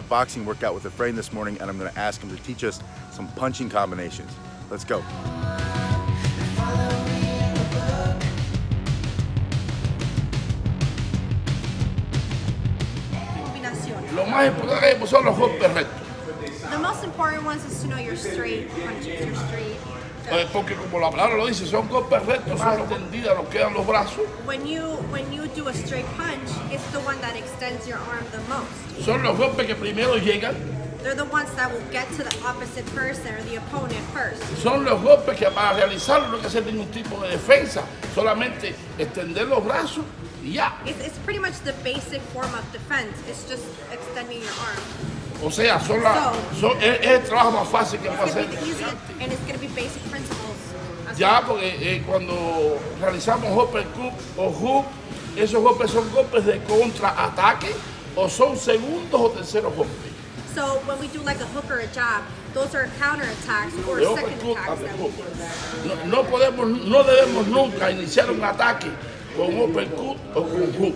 boxing workout with a friend this morning and I'm gonna ask him to teach us some punching combinations. Let's go. Lo más importante son los golpes rectos. The most important ones is to know your straight punches, your straight. Eh, Porque como la palabra lo dice, son golpes rectos, son extendidas, nos quedan los brazos. When you when you do a straight punch, it's the one that extends your arm the most. Son los golpes que primero llegan, They're the ones that will get to the opposite person or the opponent first. son los golpes que para realizarlo no hay que hacer ningún tipo de defensa, solamente extender los brazos y ya. It's, it's pretty much the basic form of defense. It's just extending your arm. O sea, son la- son- es, es el trabajo más fácil que hacer. Ya, porque eh, cuando realizamos uppercut o hook, esos golpes son golpes de contraataque o son segundos o terceros golpes. So when we do like a hook or a jab, those are counter attacks or second attacks that we do. No, no podemos, no debemos nunca iniciar un ataque con uppercut o con hook.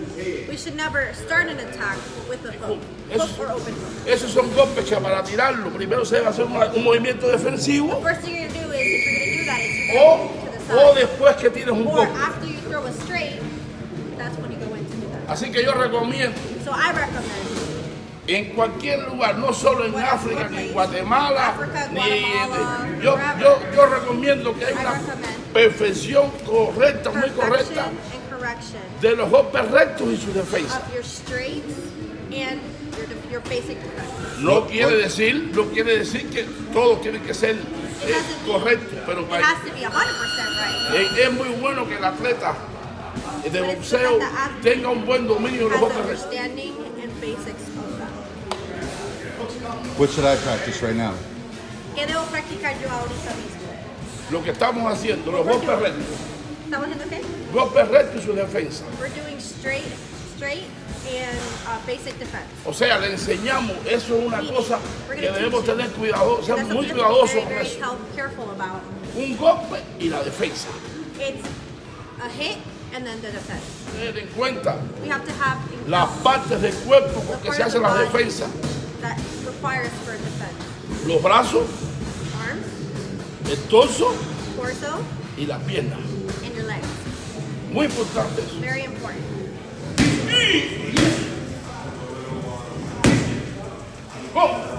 We should never start an attack with a hook, hook or open hook. Esos son golpes que para tirarlo primero se debe hacer un, un movimiento defensivo First thing you're gonna do is if you're gonna do that is you're o, to the o side. después que tienes un Or golpe. after you throw a straight, that's when you go in to do that. Así que yo recomiendo So I recommend en cualquier lugar, no solo en África, ni en. Guatemala, África, ni Guatemala, yo, wherever. yo, yo recomiendo que hay I una perfección correcta, muy correcta, and correction de los golpes rectos y sus defensas. of your straights and your, your basic defense. No quiere decir, no quiere decir que todo tiene que ser It eh, has to be- correcto, pero It has to be 100% right. es, es muy bueno que el atleta de boxeo good that the athlete tenga un buen dominio de los Has golpes rectos. understanding and basics of that. What should I practice right now? ¿Qué debo practicar yo ahorita mismo? Lo que estamos haciendo, los golpes rectos, ¿Estamos haciendo qué? golpes rectos y sus defensas. We're doing straight, straight and uh, basic defense. O sea, le enseñamos, eso es una cosa que debemos tener cuidado, ser muy cuidadosos con eso. about. Un golpe y la defensa. It's a hit and then the defense. Tener en cuenta We have to have las partes del cuerpo con que se las body defensas. that requires for defense. Los brazos, Arms, el torso torso, y las piernas. And your legs. Muy importante eso. Very important. ¡Oh!